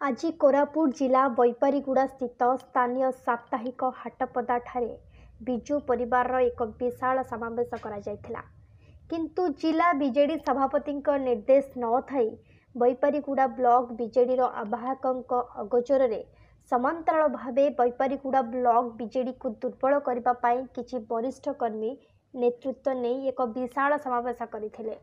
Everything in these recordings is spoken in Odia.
ଆଜି କୋରାପୁଟ ଜିଲ୍ଲା ବୈପାରିଗୁଡ଼ାସ୍ଥିତ ସ୍ଥାନୀୟ ସାପ୍ତାହିକ ହାଟପଦାଠାରେ ବିଜୁ ପରିବାରର ଏକ ବିଶାଳ ସମାବେଶ କରାଯାଇଥିଲା। କିନ୍ତୁ ଜିଲ୍ଲା ବିଜେଡି ସଭାପତିଙ୍କ ନିର୍ଦ୍ଦେଶ ନ ଥାଇ ବୈପାରିଗୁଡ଼ା ବ୍ଲକ ବିଜେଡିର ଆବାହକଙ୍କ ଅଗୋଚରରେ ସମାନ୍ତରାଳ ଭାବେ ବୈପାରିଗୁଡ଼ା ବ୍ଲକ ବିଜେଡିକୁ ଦୁର୍ବଳ କରିବା ପାଇଁ କିଛି ବରିଷ୍ଠ କର୍ମୀ ନେତୃତ୍ୱ ନେଇ ଏକ ବିଶାଳ ସମାବେଶ କରିଥିଲେ।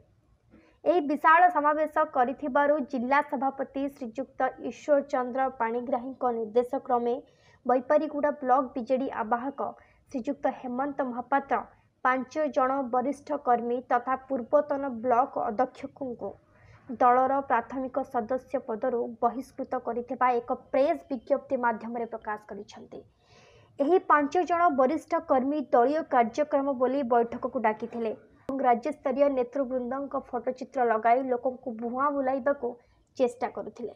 ଏହି ବିଶାଳ ସମାବେଶ କରିଥିବାରୁ ଜିଲ୍ଲା ସଭାପତି ଶ୍ରୀଯୁକ୍ତ ଈଶ୍ୱର ଚନ୍ଦ୍ର ପାଣିଗ୍ରାହୀଙ୍କ ନିର୍ଦ୍ଦେଶ କ୍ରମେ ବୈପାରିଗୁଡ଼ା ବ୍ଲକ ବିଜେଡି ଆବାହକ ଶ୍ରୀଯୁକ୍ତ ହେମନ୍ତ ମହାପାତ୍ର ପାଞ୍ଚ ଜଣ ବରିଷ୍ଠ କର୍ମୀ ତଥା ପୂର୍ବତନ ବ୍ଲକ ଅଧ୍ୟକ୍ଷଙ୍କୁ ଦଳର ପ୍ରାଥମିକ ସଦସ୍ୟ ପଦରୁ ବହିଷ୍କୃତ କରିଥିବା ଏକ ପ୍ରେସ୍ ବିଜ୍ଞପ୍ତି ମାଧ୍ୟମରେ ପ୍ରକାଶ କରିଛନ୍ତି। ଏହି ପାଞ୍ଚ ଜଣ ବରିଷ୍ଠ କର୍ମୀ ଦଳୀୟ କାର୍ଯ୍ୟକ୍ରମ ବୋଲି ବୈଠକକୁ ଡାକିଥିଲେ। ରାଜ୍ୟସ୍ତରୀୟ ନେତୃବୃନ୍ଦଙ୍କ ଫଟୋଚିତ୍ର ଲଗାଇ ଲୋକଙ୍କୁ ଭୁଆଁ ବୁଲାଇବାକୁ ଚେଷ୍ଟା କରୁଥିଲେ।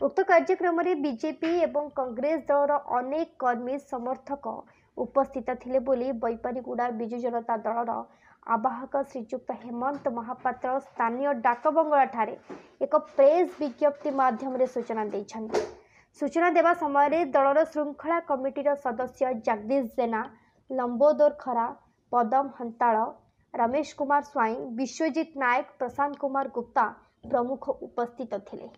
ଉକ୍ତ କାର୍ଯ୍ୟକ୍ରମରେ ବିଜେପି ଏବଂ କଂଗ୍ରେସ ଦଳର ଅନେକ କର୍ମୀ ସମର୍ଥକ ଉପସ୍ଥିତ ଥିଲେ ବୋଲି ବୈପାରିଗୁଡ଼ା ବିଜୁ ଜନତା ଦଳର ଆବାହକ ଶ୍ରୀଯୁକ୍ତ ହେମନ୍ତ ମହାପାତ୍ର ସ୍ଥାନୀୟ ଡାକବଙ୍ଗଳାଠାରେ ଏକ ପ୍ରେସ୍ ବିଜ୍ଞପ୍ତି ମାଧ୍ୟମରେ ସୂଚନା ଦେଇଛନ୍ତି। ସୂଚନା ଦେବା ସମୟରେ ଦଳର ଶୃଙ୍ଖଳା କମିଟିର ସଦସ୍ୟ ଜଗଦୀଶ ଜେନା ଲମ୍ବୋଦର ଖରା ପଦମ ହନ୍ତାଳ रमेश कुमार स्वाई विश्वजीत नायक, प्रशांत कुमार गुप्ता प्रमुख उपस्थित थे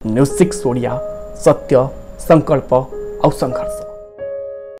न्यूज़ सिक्स ओडिया, सत्य, संकल्प और संघर्ष।